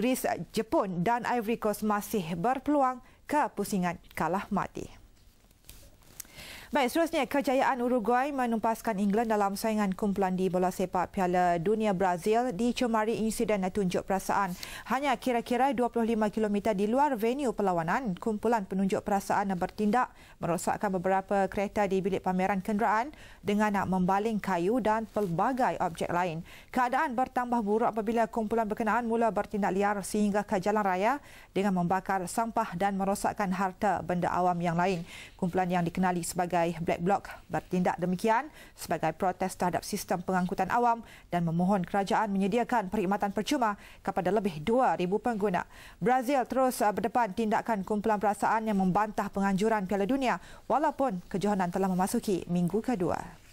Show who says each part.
Speaker 1: Greece, Jepun dan Ivory Coast masih berpeluang kepusingan kalah mati. Baik, seterusnya kejayaan Uruguay menumpaskan England dalam saingan kumpulan di bola sepak Piala Dunia Brazil dicemari insiden tunjuk perasaan. Hanya kira-kira 25 km di luar venue perlawanan, kumpulan penunjuk perasaan bertindak merosakkan beberapa kereta di bilik pameran kenderaan dengan membaling kayu dan pelbagai objek lain. Keadaan bertambah buruk apabila kumpulan berkenaan mula bertindak liar sehingga ke jalan raya dengan membakar sampah dan merosakkan harta benda awam yang lain. Kumpulan yang dikenali sebagai sebagai Black Bloc bertindak demikian sebagai protes terhadap sistem pengangkutan awam dan memohon kerajaan menyediakan perkhidmatan percuma kepada lebih 2,000 pengguna. Brazil terus uh, berdepan tindakan kumpulan perasaan yang membantah penganjuran Piala Dunia walaupun kejohanan telah memasuki minggu kedua.